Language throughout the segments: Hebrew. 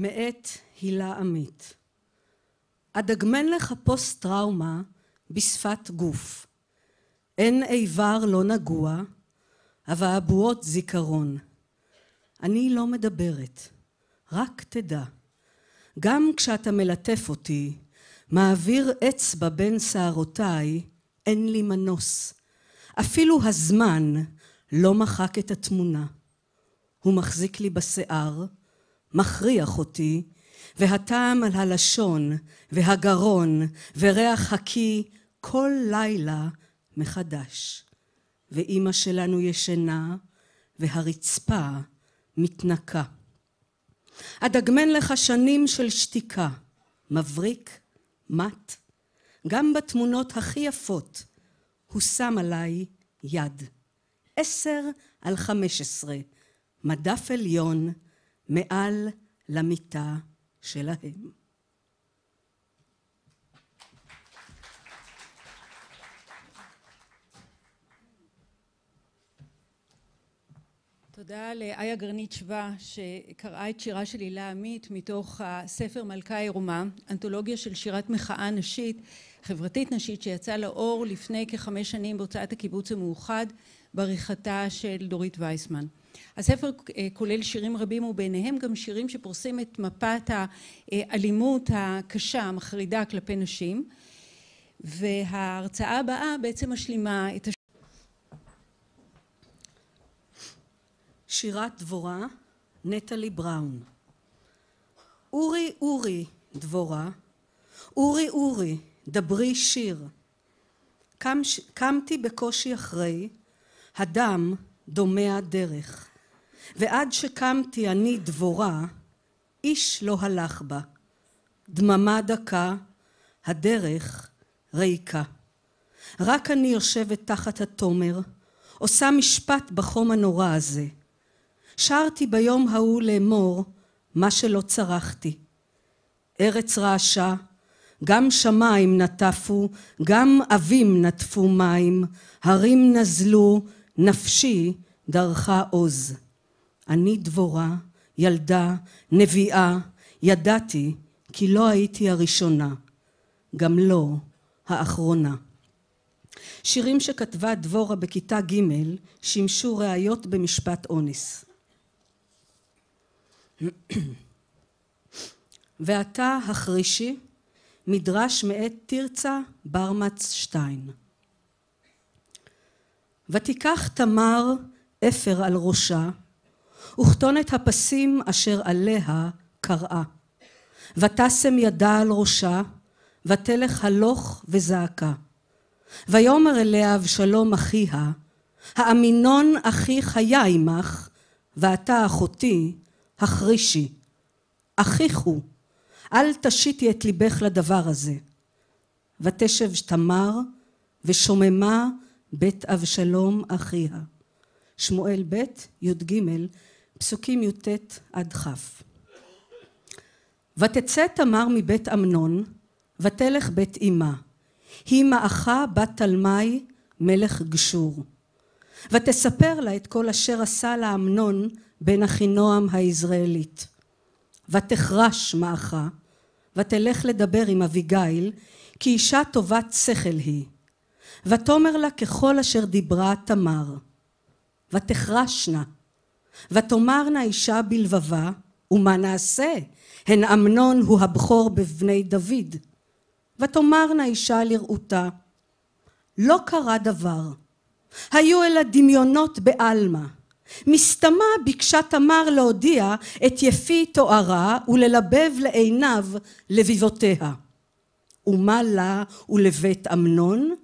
מאת הילה עמית. אדגמן לך פוסט טראומה בשפת גוף. אין איבר לא נגוע אבעבועות זיכרון. אני לא מדברת רק תדע. גם כשאתה מלטף אותי מעביר אצבע בין שערותיי אין לי מנוס. אפילו הזמן לא מחק את התמונה. הוא מחזיק לי בשיער מכריח אותי והטעם על הלשון והגרון וריח הקיא כל לילה מחדש. ואימא שלנו ישנה והרצפה מתנקה. אדגמן לך שנים של שתיקה מבריק מט גם בתמונות הכי יפות הוא שם עליי יד. עשר על חמש עשרה מדף עליון מעל למיטה שלהם. תודה לאיה גרנית שווה שקראה את שירה של הילה עמית מתוך הספר מלכה עירומה, אנתולוגיה של שירת מחאה נשית, חברתית נשית שיצאה לאור לפני כחמש שנים בהוצאת הקיבוץ המאוחד בעריכתה של דורית וייסמן. הספר כולל שירים רבים וביניהם גם שירים שפורסים את מפת האלימות הקשה המחרידה כלפי נשים וההרצאה הבאה בעצם משלימה את שירת דבורה נטלי בראון. אורי אורי דבורה. אורי אורי דברי שיר. קם, קמתי בקושי אחרי הדם דומע דרך ועד שקמתי אני דבורה איש לא הלך בה. דממה דקה הדרך ריקה. רק אני יושבת תחת התומר עושה משפט בחום הנורא הזה שרתי ביום ההוא לאמור מה שלא צרכתי. ארץ רעשה גם שמיים נטפו גם אבים נטפו מים הרים נזלו נפשי דרכה עוז. אני דבורה ילדה נביאה ידעתי כי לא הייתי הראשונה גם לא האחרונה. שירים שכתבה דבורה בכיתה ג' שימשו ראיות במשפט אונס ועתה החרישי מדרש מאת תרצה ברמץ שטיין. ותיקח תמר אפר על ראשה וכתונת הפסים אשר עליה קראה. ותשם ידה על ראשה ותלך הלוך וזעקה. ויאמר אליה אבשלום אחיה האמינון אחי חיה עמך ואתה אחותי החרישי. אחיך הוא אל תשיתי את ליבך לדבר הזה. ותשב תמר ושוממה בית אבשלום אחיה. שמואל ב' י"ג פסוקים י"ט עד כ' ותצא תמר מבית אמנון ותלך בית אמה. היא מאחה בת תלמי מלך גשור ותספר לה את כל אשר עשה לה אמנון בן אחינועם היזרעאלית. ותחרש מאחה ותלך לדבר עם אביגיל כי אישה טובת שכל היא. ותאמר לה ככל אשר דיברה תמר. ותחרשנה ותאמרנה אישה בלבבה ומה נעשה? הן אמנון הוא הבכור בבני דוד. ותאמרנה אישה לרעותה לא קרה דבר היו אלא דמיונות בעלמא. מסתמה ביקשה תמר להודיע את יפי תוארה וללבב לעיניו לביבותיה. ומה לה ולבית אמנון?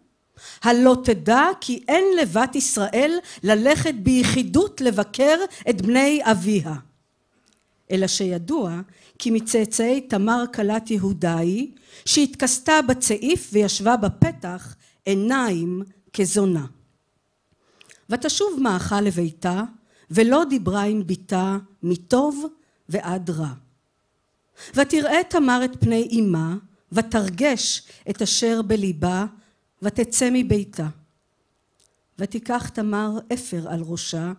הלא תדע כי אין לבת ישראל ללכת ביחידות לבקר את בני אביה. אלא שידוע כי מצאצאי תמר כלת יהודה היא שהתכסתה בצעיף וישבה בפתח עיניים כזונה ותשוב מאחה לביתה ולא דיברה עם בתה מטוב ועד רע. ותראה תמר את פני אמה ותרגש את אשר בליבה ותצא מביתה. ותיקח תמר אפר על ראשה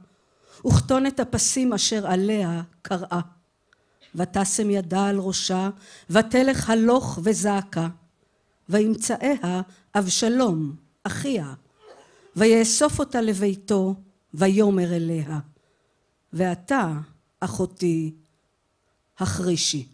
וכתונת הפסים אשר עליה קראה. ותשם ידה על ראשה, ותלך הלוך וזעקה. וימצאיה אבשלום, אחיה, ויאסוף אותה לביתו, ויאמר אליה, ואתה, אחותי, החרישי.